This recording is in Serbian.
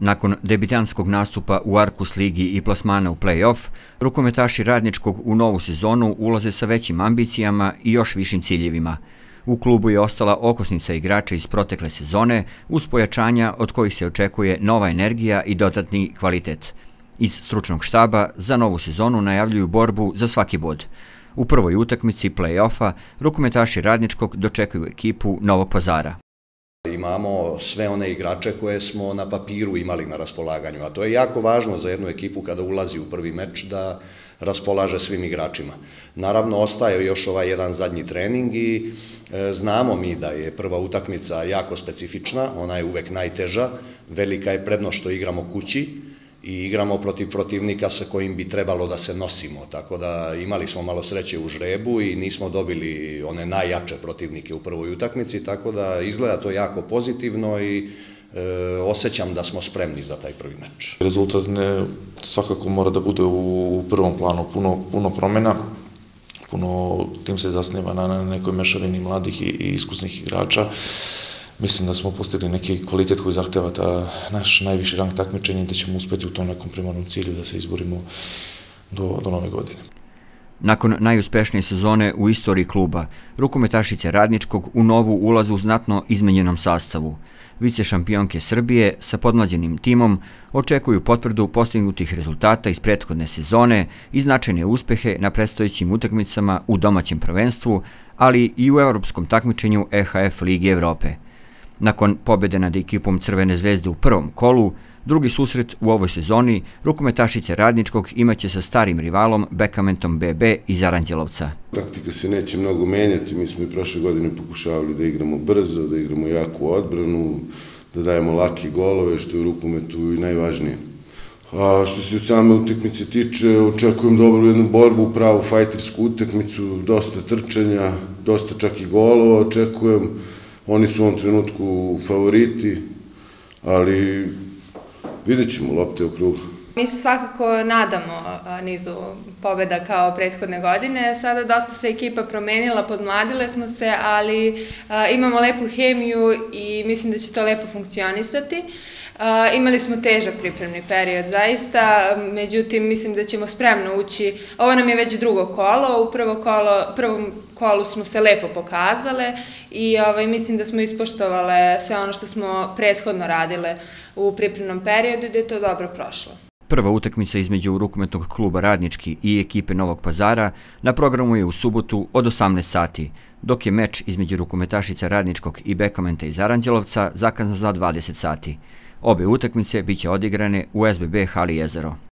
Nakon debitanskog nastupa u Arkus ligi i plasmana u play-off, rukometaši radničkog u novu sezonu ulaze sa većim ambicijama i još višim ciljevima. U klubu je ostala okosnica igrača iz protekle sezone uz pojačanja od kojih se očekuje nova energija i dodatni kvalitet. Iz stručnog štaba za novu sezonu najavljuju borbu za svaki bod. U prvoj utakmici play-offa rukometaši radničkog dočekuju ekipu Novog pazara. Imamo sve one igrače koje smo na papiru imali na raspolaganju, a to je jako važno za jednu ekipu kada ulazi u prvi meč da raspolaže svim igračima. Naravno, ostaje još ovaj jedan zadnji trening i e, znamo mi da je prva utakmica jako specifična, ona je uvek najteža, velika je prednost što igramo kući, i igramo protiv protivnika sa kojim bi trebalo da se nosimo, tako da imali smo malo sreće u žrebu i nismo dobili one najjače protivnike u prvoj utakmici, tako da izgleda to jako pozitivno i e, osjećam da smo spremni za taj prvi meč. Rezultat ne, svakako mora da bude u, prvom planu, puno, puno promena, puno tim se zasniva na, na nekoj mešavini mladih i, i iskusnih igrača mislim da smo postigli neki kvalitet koji zahteva ta naš najviši rang takmičenja i da ćemo uspeti u tom nekom primarnom cilju da se izborimo do, do nove godine. Nakon najuspešnije sezone u istoriji kluba, rukometašice Radničkog u novu ulazu u znatno izmenjenom sastavu. Vice šampionke Srbije sa podmlađenim timom očekuju potvrdu postignutih rezultata iz prethodne sezone i značajne uspehe na predstojećim utakmicama u domaćem prvenstvu, ali i u evropskom takmičenju EHF Ligi Evrope. Nakon pobjede nad ekipom Crvene zvezde u prvom kolu, drugi susret u ovoj sezoni rukometašice Radničkog imaće sa starim rivalom Bekamentom BB iz Aranđelovca. Taktika se neće mnogo menjati, mi smo i prošle godine pokušavali da igramo brzo, da igramo jaku odbranu, da dajemo laki golove, što je u rukometu i najvažnije. A što se u same utekmice tiče, očekujem dobru jednu borbu, pravu fajtersku utekmicu, dosta trčanja, dosta čak i golova, očekujem Oni su u ovom trenutku favoriti, ali vidjet ćemo lopte u krugu. Mi se svakako nadamo nizu pobeda kao prethodne godine. Sada dosta se ekipa promenila, podmladile smo se, ali imamo lepu hemiju i mislim da će to lepo funkcionisati. Imali smo težak pripremni period, zaista, međutim, mislim da ćemo spremno ući. Ovo nam je već drugo kolo, u prvo kolo, prvom kolu smo se lepo pokazale i ovaj, mislim da smo ispoštovale sve ono što smo prethodno radile u pripremnom periodu i da je to dobro prošlo. Prva utakmica između rukometnog kluba Radnički i ekipe Novog pazara na programu je u subotu od 18 sati, dok je meč između rukometašica Radničkog i Bekamenta iz Aranđelovca zakazan za 20 sati. Obe utakmice biće odigrane u SBB Hali jezero.